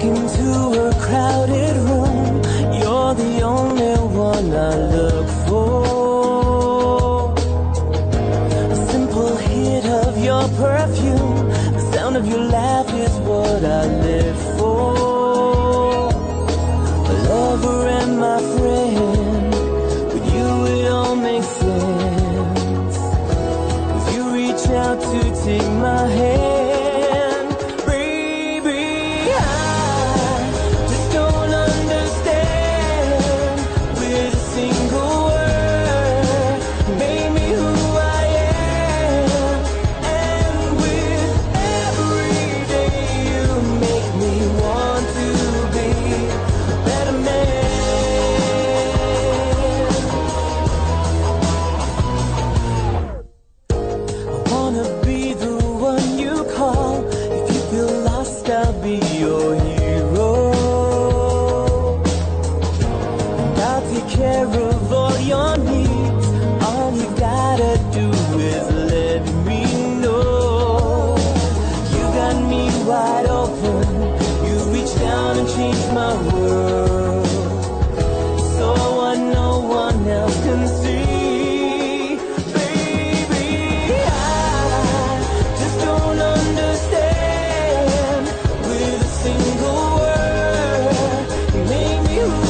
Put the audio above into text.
walk into a crowded room, you're the only one I look for. A simple hit of your perfume, the sound of your laugh is what I live for. be your hero. And I'll take care of all your needs. you.